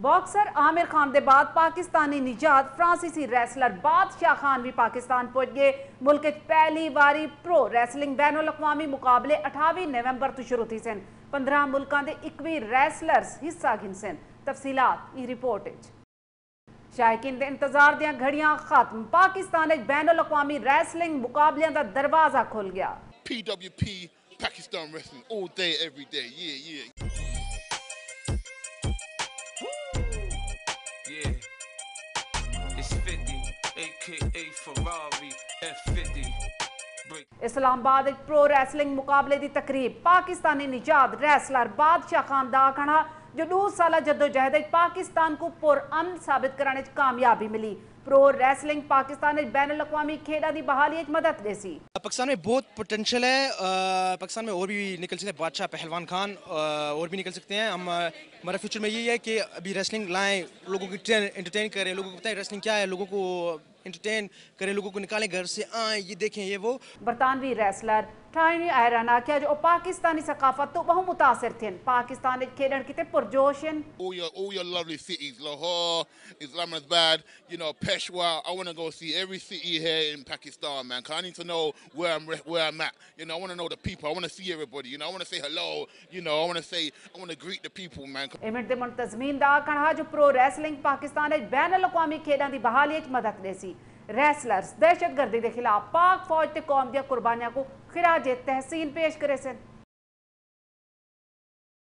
Boxer Aamir Khan ਦੇ ਬਾਅਦ ਪਾਕਿਸਤਾਨੀ ਨਿਜਾਤ ਫ੍ਰਾਂਸੀਸੀ ਰੈਸਲਰ ਬਾਦਸ਼ਾਹ ਖਾਨ ਵੀ ਪਾਕਿਸਤਾਨ ਪਹੁੰਚ ਗਏ ਮੁਲਕ ਵਿੱਚ ਪਹਿਲੀ ਵਾਰੀ ਪ੍ਰੋ ਰੈਸਲਿੰਗ ਬੈਨੁਲ ਅਕਵਾਮੀ ਮੁਕਾਬਲੇ 28 ਨਵੰਬਰ ਤੋਂ ਸ਼ੁਰੂ ਥੀ ਸਨ 15 ਮੁਲਕਾਂ ਦੇ 21 ਰੈਸਲਰਸ ਹਿੱਸਾ ਗਿਨ ਸਨ ਤਫਸੀਲਾਤ ਇਹ ਰਿਪੋਰਟ ਵਿੱਚ ਸ਼ਾਇਕੀਨ ਦੇ ਇੰਤਜ਼ਾਰ ਦੀਆਂ ਘੜੀਆਂ ਖਤਮ ਪਾਕਿਸਤਾਨ ਵਿੱਚ ਬੈਨੁਲ ਅਕਵਾਮੀ ਰੈਸਲਿੰਗ ਮੁਕਾਬਲਿਆਂ ਦਾ ਦਰਵਾਜ਼ਾ ਖੁੱਲ ਗਿਆ PWP Pakistan wrestling all day, every day. Yeah, yeah. Yeah. Islamabad pro wrestling मुकाबले की तकरीब। पाकिस्तानी निजात रैसलर बादशाह खान का आखना जो दो साल जदोजहद पाकिस्तान को पुर पुरअमन साबित कराने कामयाबी मिली। प्रो रैसलिंग पाकिस्तान बैन अवी खेडा की बहाली मदद दे सी पाकिस्तान में बहुत पोटेंशियल है पाकिस्तान में और भी निकल सकते हैं बादशाह पहलवान खान और भी निकल सकते हैं। हम हमारा फ्यूचर में यही है कि अभी रेसलिंग लाएँ लोगों की ट्रेन एंटरटेन करें लोगों को बताएँ रेसलिंग क्या है लोगों को एंटरटेन करें लोगों को निकालें घर से आए ये देखें ये वो। बरतानवी रैसलर ठाहिणी आहिरान आख्या जो पाकिस्तानी सकाफ़त तो ॿहू मुतासिर थियनि पाकिस्तान खेॾण किथे पुरजोश आहिनि मुंतज़मीन दा कणहा जो प्रो रेसलिंग पाकिस्तान बैन अल अक़वामी खेॾां जी बहालीअ च मदद ॾेसी रैसलर्स दहशतगर्दी के खिलाफ पाक फौज के कौम दिया कुर्बानिया को खिराज तहसीन पेश करे सन